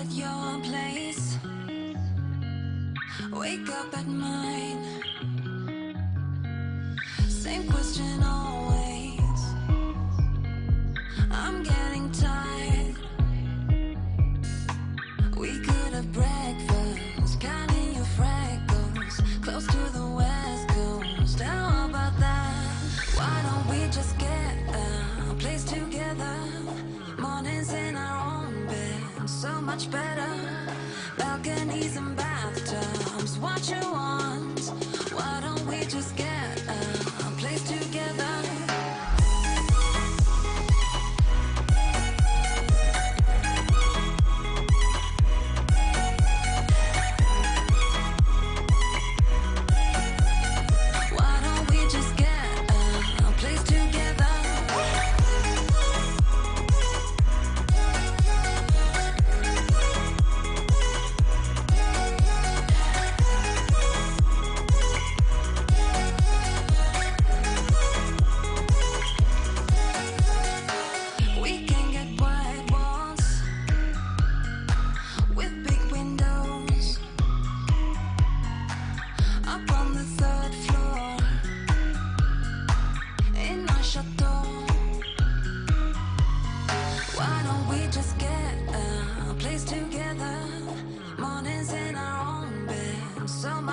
at your place. Wake up at mine Same question always. I'm getting tired. We could have breakfast Counting your freckles Close to the west coast. How about that? Why don't we just get a place together? Mornings in our so much better. Balconies and bathtubs, what you want?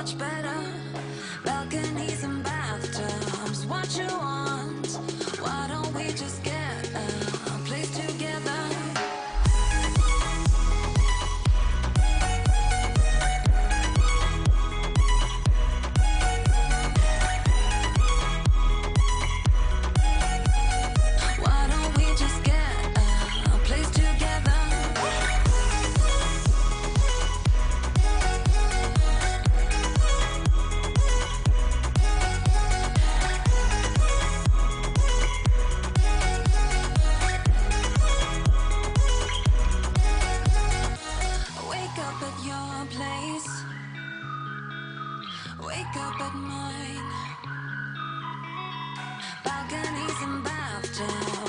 Much better. Balconies and bathtubs, what you want? Wake up at mine. Balconies and bathtubs?